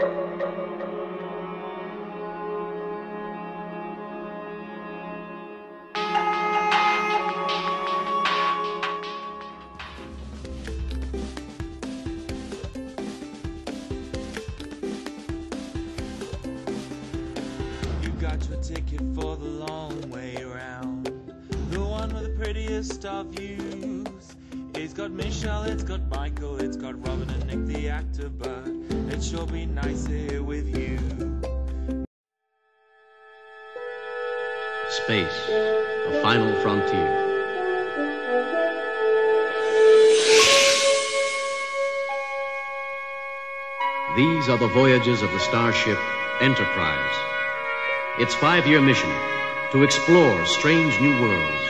You got your ticket for the long way round. The one with the prettiest of views. It's got Michelle, it's got Michael, it's got Robin and Nick the actor, but be with you. Space, the final frontier. These are the voyages of the starship Enterprise. Its five year mission to explore strange new worlds,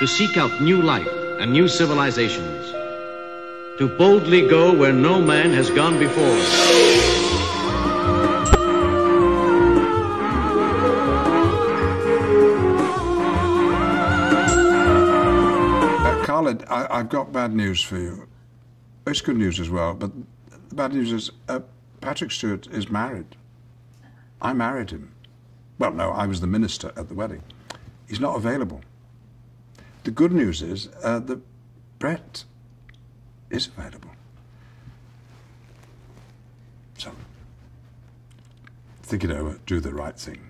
to seek out new life and new civilizations, to boldly go where no man has gone before. Uh, Khalid, I, I've got bad news for you. It's good news as well, but the bad news is uh, Patrick Stewart is married. I married him. Well, no, I was the minister at the wedding. He's not available. The good news is uh, that Brett is available. So, think it over, do the right thing.